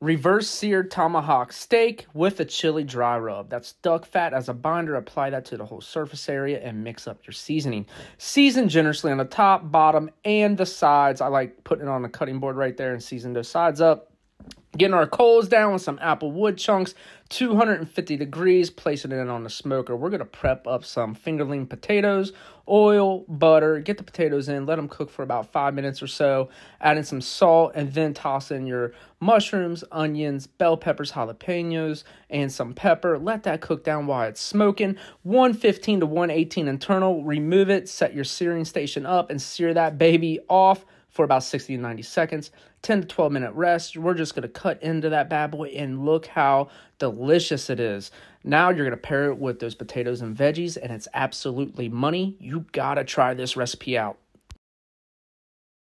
reverse seared tomahawk steak with a chili dry rub. That's duck fat as a binder. Apply that to the whole surface area and mix up your seasoning. Season generously on the top, bottom, and the sides. I like putting it on the cutting board right there and season those sides up. Getting our coals down with some apple wood chunks, 250 degrees, placing it in on the smoker. We're going to prep up some fingerling potatoes, oil, butter, get the potatoes in, let them cook for about five minutes or so, add in some salt, and then toss in your mushrooms, onions, bell peppers, jalapenos, and some pepper. Let that cook down while it's smoking. 115 to 118 internal, remove it, set your searing station up, and sear that baby off for about 60 to 90 seconds, 10 to 12 minute rest. We're just going to cut into that bad boy and look how delicious it is. Now you're going to pair it with those potatoes and veggies, and it's absolutely money. You got to try this recipe out.